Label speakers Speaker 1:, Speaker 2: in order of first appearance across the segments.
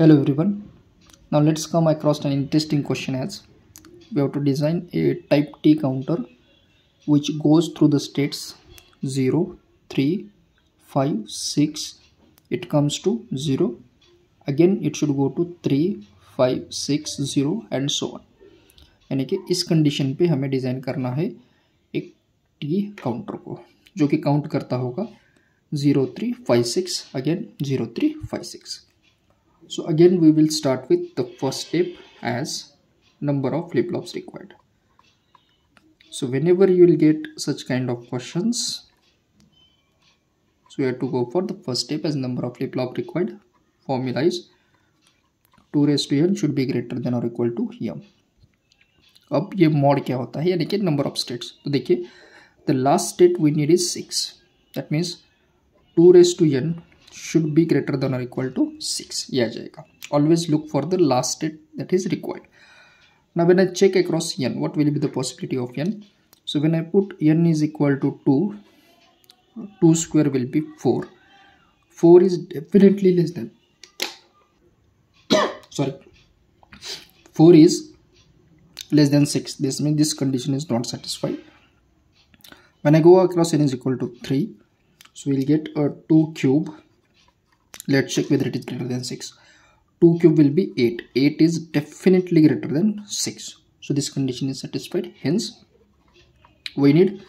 Speaker 1: Hello everyone. Now let's come across an interesting question as we have to design a type T counter which goes through the states 0, 3, 5, 6. It comes to 0. Again it should go to 3, 5, 6, 0 and so on. यानी कि इस condition पे हमें design करना है एक T counter को जो कि काउंट करता होगा zero three five six again zero three five six So again we will start with the first step as number of flip-flops required. So whenever you will get such kind of questions, so you have to go for the first step as number of flip-flop required. Formula is 2 raised to n should be greater than or equal to m. अब ये mod क्या होता है यानी कि number of states तो देखिए the last state we need is six that means two raise to N should be greater than or equal to 6 ये आ जाएगा always look for the last state that is required now when I check across n what will be the possibility of n so when I put n is equal to 2 2 square will be 4 4 is definitely less than sorry 4 is less than 6 this means this condition is not satisfied when I go across n is equal to 3 so we'll get a 2 cube let's check whether it is greater than 6 2 cube will be 8 8 is definitely greater than 6 so this condition is satisfied. Hence we need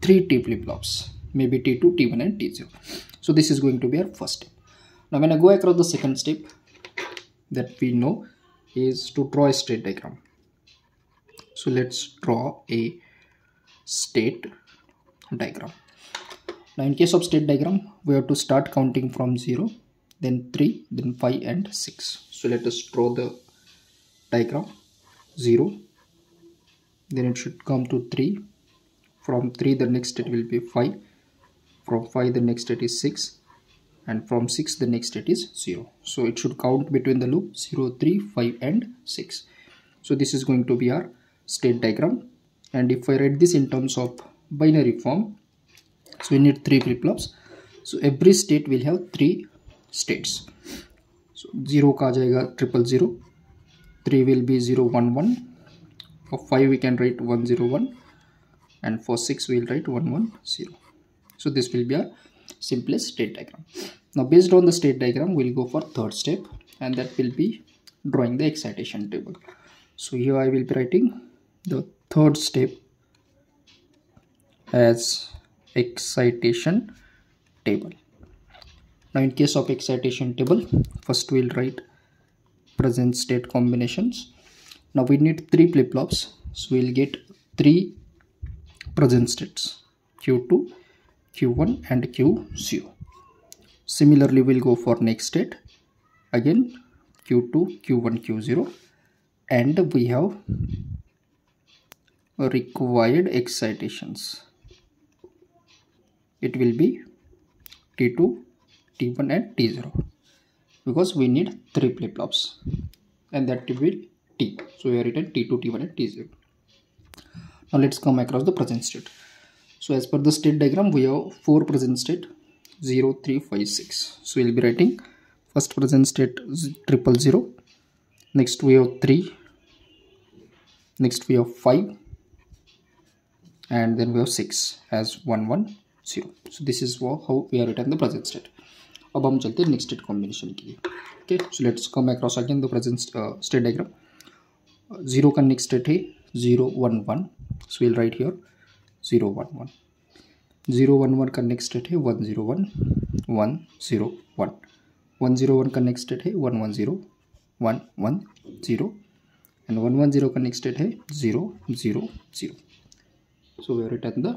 Speaker 1: three t flip-flops. Maybe t2 t1 and t0 so this is going to be our first step. Now when i go across the second step that we know is to draw a state diagram. So let's draw a state diagram now in case of state diagram we have to start counting from 0 then 3 then 5 and 6 so let us draw the diagram. 0 then it should come to 3 from 3 the next state will be 5 from 5 the next state is 6 and from 6 the next state is 0 so it should count between the loop 0 3 5 and 6 so this is going to be our state diagram. And if I write this in terms of binary form so we need three flip-flops. So every state will have three states. So 0 ka jayega triple zero. 3 will be 0 1 1 for 5 we can write 1 0 1 and for 6 we will write 1 1 0 so this will be our simplest state diagram. Now based on the state diagram we'll go for third step. And that will be drawing the excitation table. So here i will be writing the third step as excitation table. Now in case of excitation table first we'll write present state combinations. Now we need three flip-flops so we'll get three present states. Q2 q1 and q0 similarly we'll go for next state. Again q2 q1 q0 and we have required excitations it will be t2 t1 and t0 because we need three flip-flops. And that will be t. So we are written t2 t1 and t0 now let's come across the present state. So as per the state diagram we have four present state 0 3 5 6 so we'll be writing first present state triple zero. Next we have 3 next we have 5 and then we have 6 as 1 1 0 so this is how we are written the present state अब हम चलते हैं next state combination के लिए. Okay so let's come across again the present state diagram zero का next state है zero one one so will write here zero one one zero one one का next state है one zero one one zero one one zero one का next state है one one zero one one zero and one one zero का next state है zero zero zero we have written the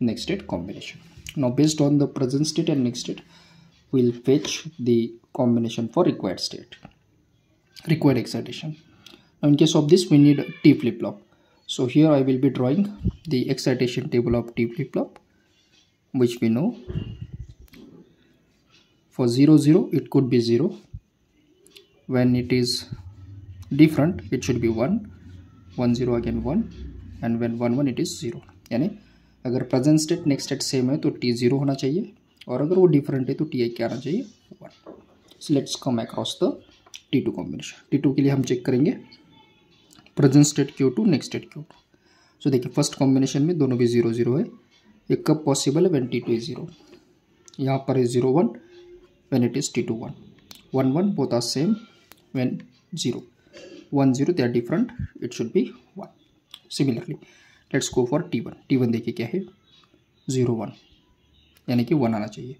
Speaker 1: next state combination. Now based on the present state and next state we'll fetch the combination for required state required excitation. Now in case of this we need t flip-flop. So here i will be drawing the excitation table of t flip-flop which we know for 0 0 it could be 0 when it is different it should be 1 1 0 again 1 and when 1 1 it is 0 यानी अगर present state next state same है तो T zero होना चाहिए। और अगर वो different है तो टी आई क्या आना चाहिए? One so let's come across the T two combination T two के लिए हम चेक करेंगे। Present state Q two next state Q two so देखिए फ़र्स्ट कॉम्बिनेशन में दोनों भी ज़ीरो ज़ीरो है। ये कब पॉसिबल है? When T two is zero यहाँ पर है zero one when it is T two one one one both are same when zero one zero they are different it should be one similarly let's go for T one T one देखिए क्या है? Zero one यानी कि one आना चाहिए।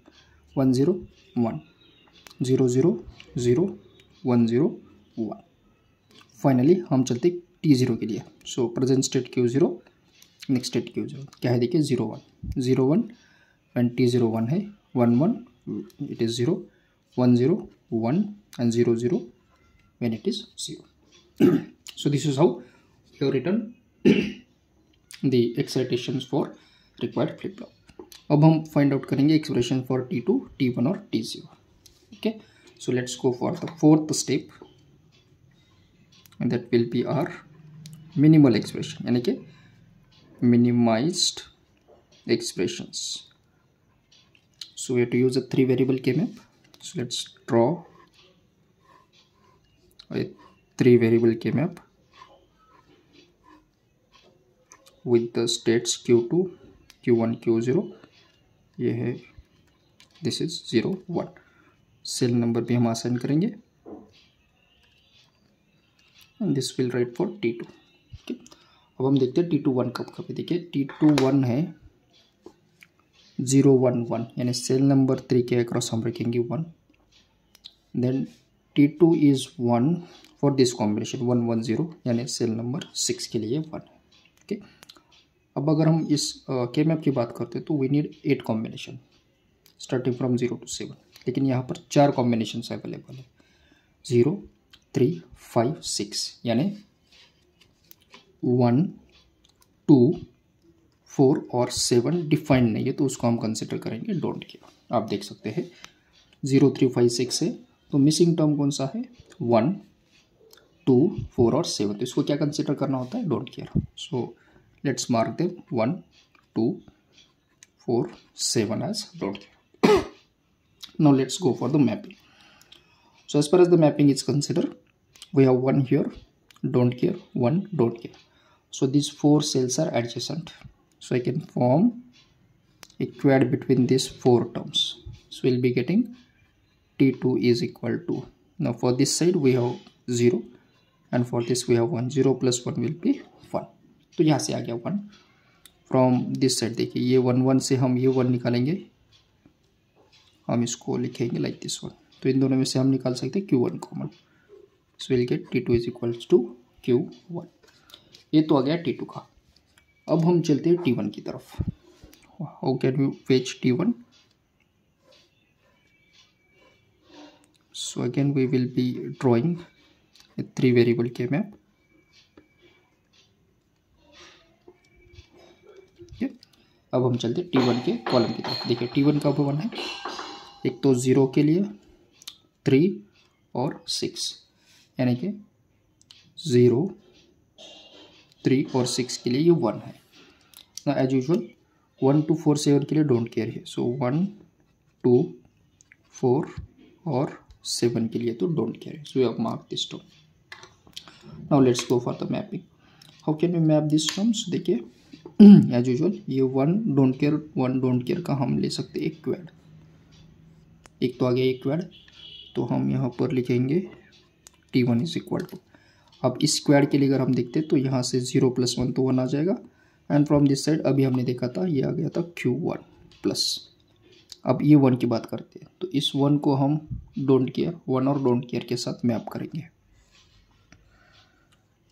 Speaker 1: One zero one zero zero zero one zero one finally हम चलते T zero के लिए। So present state Q zero next state Q zero क्या है देखिए? Zero one zero one and T zero one है। One one it is zero one zero one and zero zero it is 0 so, this is how we have written the excitations for required flip flop. अब हम find out करेंगे expression for T two T one और T zero okay so let's go for the fourth step that will be our minimal expression यानी कि minimize expression so we to use a three variable के map so let's draw three variable के map with the states q2 q1 q0 ये है this is zero one cell number भी हम आसान करेंगे। And this will write for T two okay अब हम देखते हैं टी टू वन कब कब देखिए। टी टू वन है ज़ीरो वन वन यानी सेल नंबर थ्री के अक्रॉस हम रखेंगे one then T two is one for this combination one one zero यानी सेल नंबर सिक्स के लिए वन ओके अब अगर हम इस के मैप की बात करते हैं तो we need eight combination starting from zero to seven लेकिन यहाँ पर चार कॉम्बिनेशन अवेलेबल है। ज़ीरो थ्री फाइव सिक्स यानी वन टू फोर और सेवन डिफाइंड नहीं है तो उसको हम कंसिडर करेंगे डोंट केयर आप देख सकते हैं। ज़ीरो थ्री फाइव सिक्स है तो मिसिंग टर्म कौन सा है? वन टू फोर और सेवन तो इसको क्या कंसिडर करना होता है? Don't care so let's mark them. 1 2 4 7 as dot now let's go for the mapping. So as far as the mapping is considered we have one here don't care one don't care. So these four cells are adjacent. So i can form a quad between these four terms. So we'll be getting t2 is equal to. Now for this side we have 0 and for this we have 1 0 plus 1 will be 1 तो यहाँ से आ गया one. From this side देखिए, ये 1 1 से हम ये one निकालेंगे। हम इसको लिखेंगे लाइक दिस वन तो इन दोनों में से हम निकाल सकते हैं Q one common so will get T two is equals to Q one ये तो आ गया टी टू का। अब हम चलते हैं टी वन की तरफ़। How can you fetch T one again we will be drawing a three variable k map okay अब हम चलते टी वन के कॉलम की तरफ़। देखिए टी वन कब वन है एक तो ज़ीरो के लिए थ्री और सिक्स यानी कि ज़ीरो थ्री और सिक्स के लिए ये वन है। ना as usual one two four seven के लिए डोंट केयर है सो वन टू फोर और सेवन के लिए तो don't care so you mark this term now let's go for the mapping how can you map this terms देखिए as usual ये one don't care one don't care का हम ले सकते एक क्वेड एक तो आ गया एक क्वेड तो हम यहाँ पर लिखेंगे T one is equal to अब इस स्क्वाड के लिए अगर हम देखते तो यहाँ से ज़ीरो प्लस वन तो वन आ जाएगा. एंड फ्रॉम दिस साइड अभी हमने देखा था, ये आ गया था क्यू वन प्लस अब ये वन की बात करते हैं तो इस वन को हम डोंट केयर वन और डोंट केयर के साथ मैप करेंगे.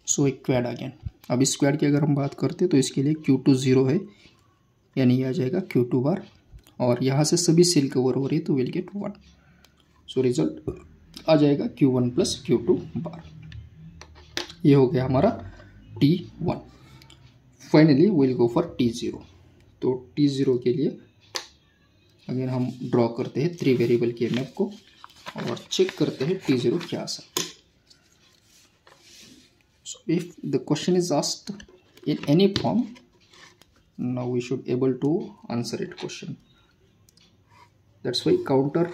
Speaker 1: सो एक क्वेड गया अब स्क्वायर की अगर हम बात करते तो इसके लिए क्यू टू ज़ीरो है। यानी आ जाएगा क्यू टू बार और यहाँ से सभी सेल कवर हो रही है तो will get one so result आ जाएगा Q one plus Q two bar ये हो गया हमारा T one finally will go for T zero तो टी ज़ीरो के लिए अगर हम ड्रॉ करते हैं थ्री वेरिएबल के मैप को और चेक करते हैं टी ज़ीरो क्या आ सकता है। If the question is asked in any form, now we should able to answer it question. That's why counter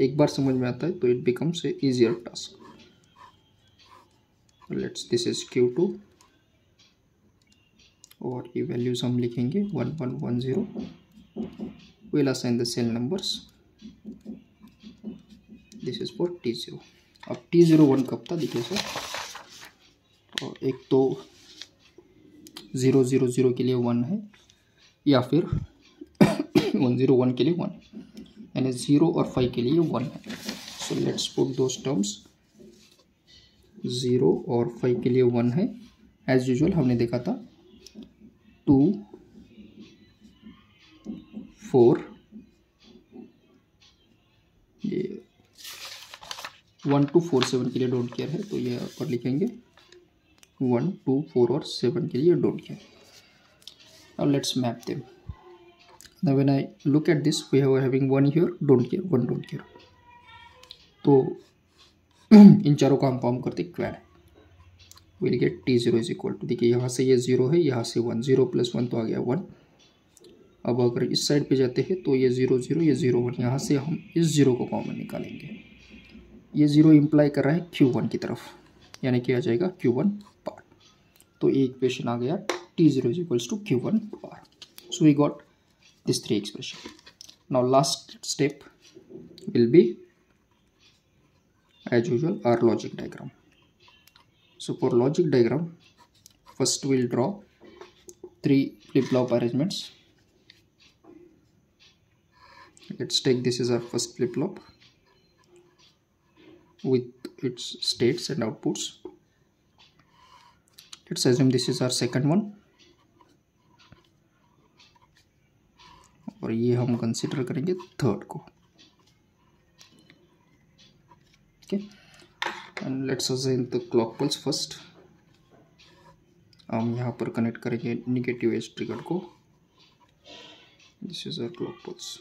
Speaker 1: एक बार समझ में आता है तो it becomes a easier task let's this is Q two और ये वैल्यूज़ हम लिखेंगे one one one zero will assign the cell numbers this is for T zero अब टी ज़ीरो वन कब था? देखिए सर और एक तो ज़ीरो ज़ीरो ज़ीरो के लिए वन है, या फिर वन ज़ीरो वन के लिए वन यानी ज़ीरो और फाइव के लिए वन है। So let's put those terms zero और फाइव के लिए वन है। एज यूजल हमने देखा था। टू फोर ये वन टू फोर सेवन के लिए डोंट केयर है तो ये ऊपर लिखेंगे। वन, टू, फोर और सेवन के लिए don't care now let's map them. Now when i look at this, we are having one here, don't care, one don't तो इन चारों का हम फॉर्म करते quad will get T zero is equal to देखिए यहाँ से ये ज़ीरो है, यहाँ से वन ज़ीरो प्लस वन तो आ गया वन अब अगर इस साइड पे जाते हैं तो ये ज़ीरो ज़ीरो ये ज़ीरो वन यहाँ से हम इस ज़ीरो को कॉमन निकालेंगे। ये ज़ीरो इम्प्लाई कर रहा है क्यू वन की तरफ़, यानी कि आ जाएगा क्यू वन तो ये इक्वेशन आ गया T zero is equals to Q one part so we got this three expression now last step will be as usual our logic diagram so for logic diagram first we'll draw three flip-flop arrangements let's take this as our first flip-flop with its states and outputs Let's assume this is our second one. और ये हम consider करेंगे third को। And let's assign the clock pulse first. हम यहाँ पर connect करेंगे negative edge trigger को। This is our clock pulse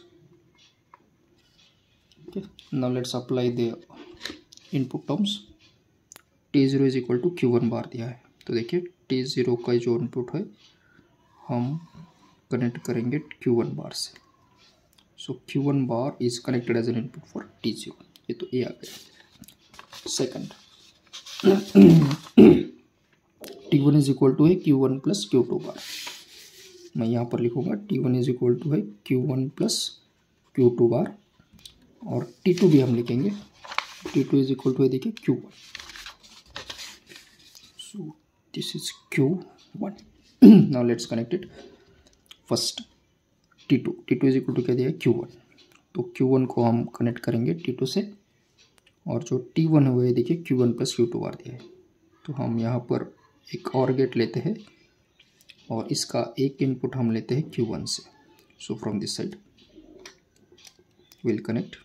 Speaker 1: okay now let's apply the input terms T zero is equal to Q one bar दिया है। तो देखिए T zero का जो इनपुट है, हम कनेक्ट करेंगे क्यू वन बार से। So Q one bar is connected as an input for T zero ये तो ए आ गया। Second T one is equal to है Q one plus Q two bar मैं यहाँ पर लिखूँगा T one is equal to है Q one plus Q two bar और टी टू भी हम लिखेंगे। T two is equal to है देखिए Q one so this is Q one now let's connected first T two T two is equal to क्या दिया? Q one तो Q one को हम कनेक्ट करेंगे टी टू से। और जो टी वन हुआ है, देखिए Q one plus Q two bar दिया है। तो हम यहाँ पर एक और गेट लेते हैं। और इसका एक इनपुट हम लेते हैं क्यू वन से। So from this side will connect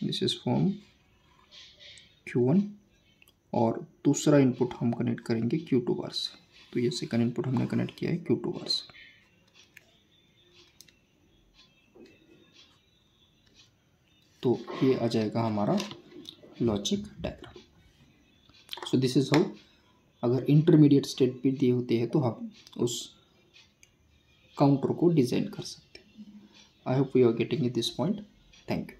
Speaker 1: this is from Q one और दूसरा इनपुट हम कनेक्ट करेंगे क्यू टू बार से। तो ये सेकंड इनपुट हमने कनेक्ट किया है क्यू टू बार से। तो ये आ जाएगा हमारा logic diagram so this is how अगर इंटरमीडिएट स्टेट भी दिए होते हैं तो हम उस काउंटर को डिज़ाइन कर सकते हैं। I hope you are getting this point thank you